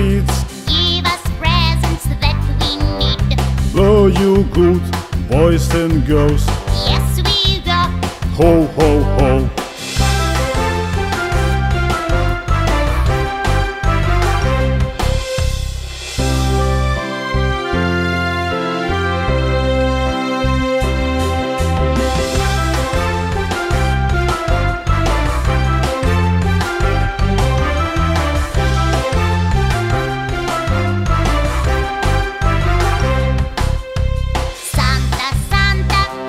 needs. Give us presents that we need. Blow you good, boys and girls. Yes, we go. Ho, ho,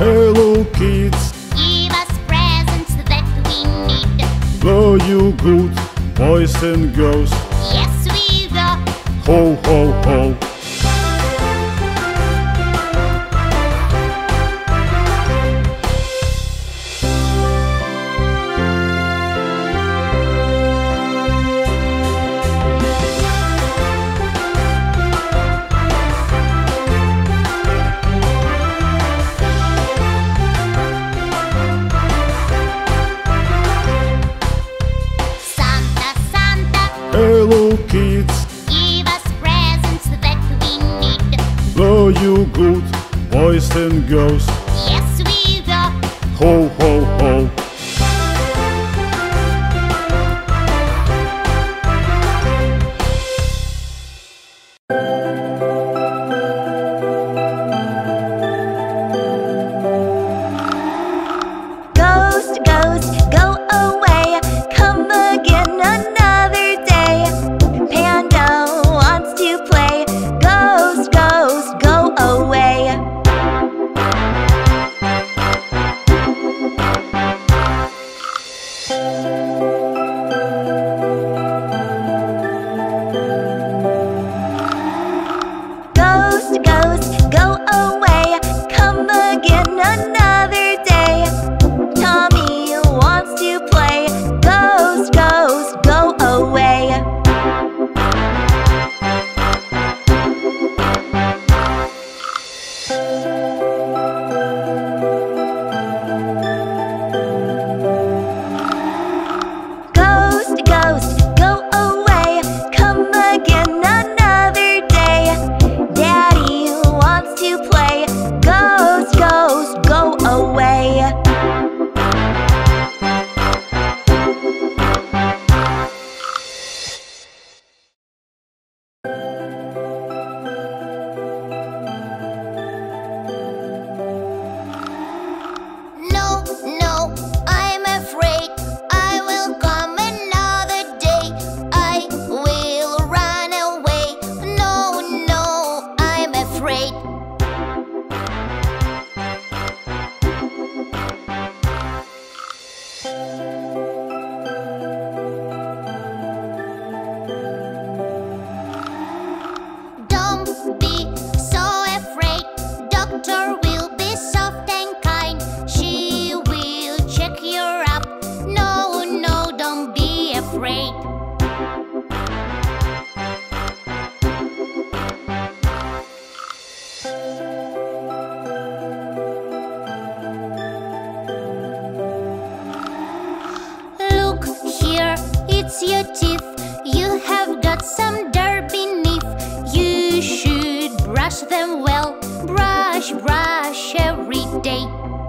Hello kids, give us presents that we need. Were you good, boys and girls? Yes, we were. Ho, ho, ho. and ghosts. every day.